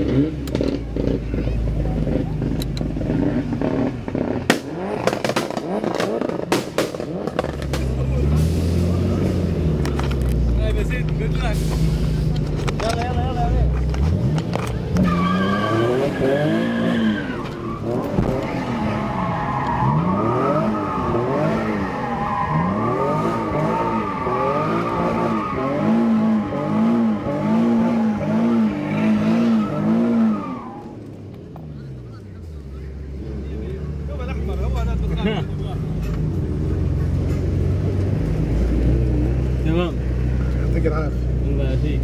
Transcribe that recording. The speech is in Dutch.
Hey, we zitten, we Wel, تمام يعطيك العافية. الله يعافيك